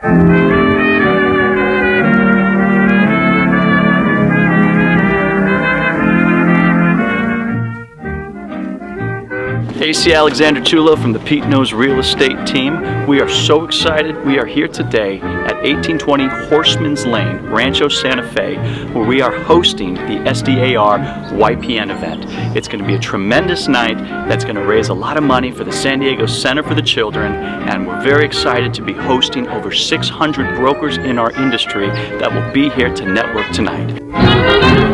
Thank you. AC Alexander Tulo from the Pete Knows Real Estate team. We are so excited. We are here today at 1820 Horseman's Lane, Rancho Santa Fe, where we are hosting the SDAR YPN event. It's going to be a tremendous night that's going to raise a lot of money for the San Diego Center for the Children, and we're very excited to be hosting over 600 brokers in our industry that will be here to network tonight.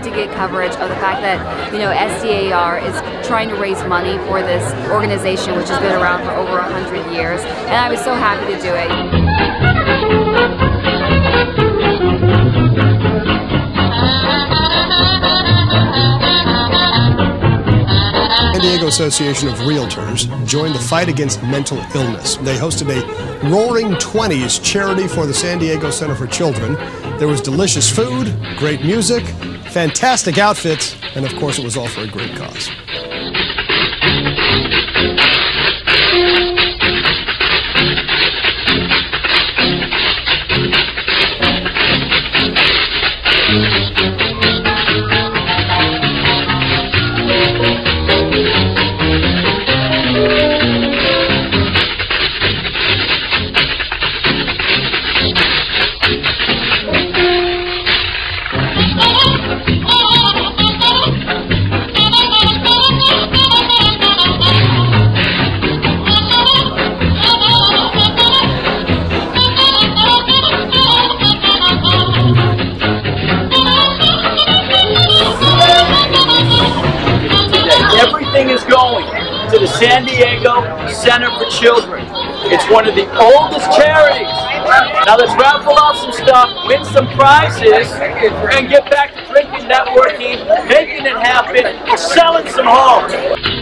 Coverage of the fact that, you know, SDAR is trying to raise money for this organization which has been around for over 100 years. And I was so happy to do it. Diego Association of Realtors joined the fight against mental illness. They hosted a Roaring Twenties charity for the San Diego Center for Children. There was delicious food, great music, fantastic outfits, and of course, it was all for a great cause. Is going to the San Diego Center for Children. It's one of the oldest charities. Now let's raffle off some stuff, win some prizes, and get back to drinking, networking, making it happen, selling some homes.